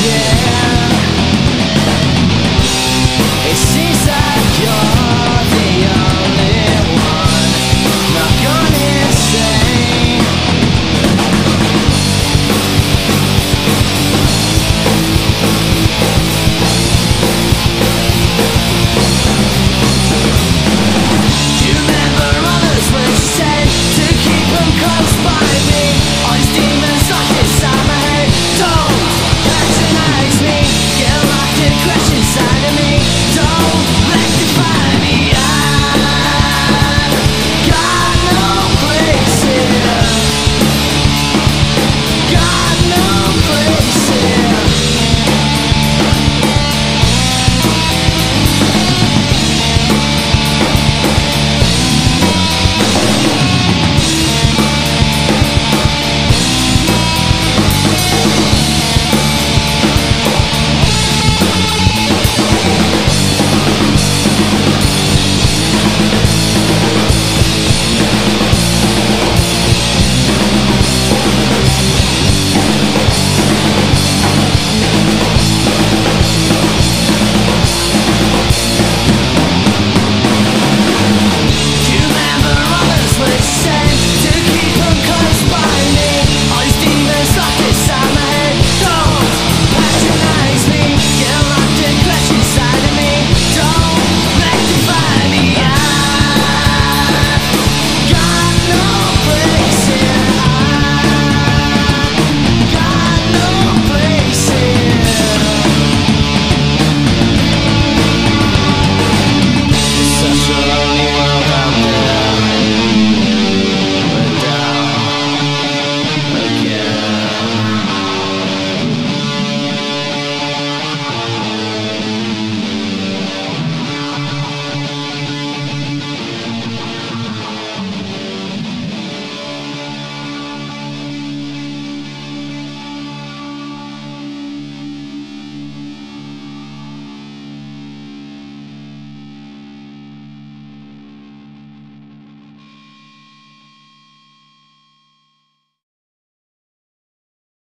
Yeah.